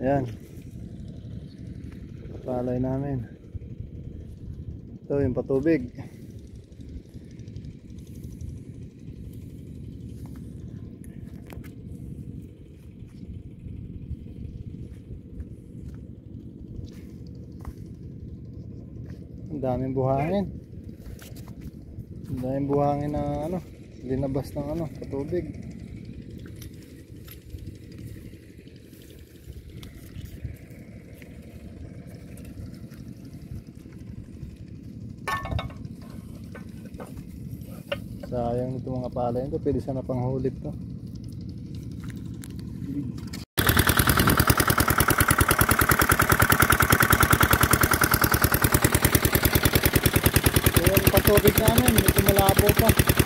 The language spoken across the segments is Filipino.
Ayan. Palay namin. Ito yung patubig. Ang daming buhangin. Ang daming buhangin na ano, linabas ng ano, patubig. Sayang ito mga palay ito, pwede sana panghulip to. Ito yung patubig namin, medyo malabo pa.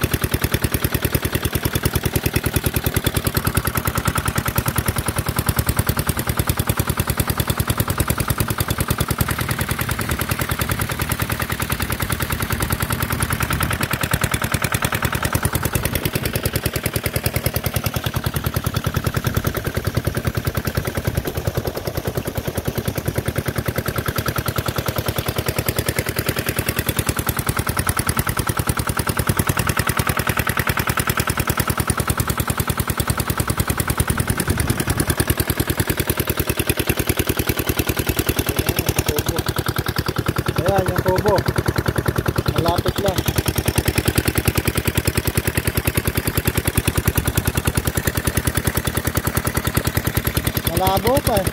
Ayan yung kubo. Malapit lang. Malabo pa eh.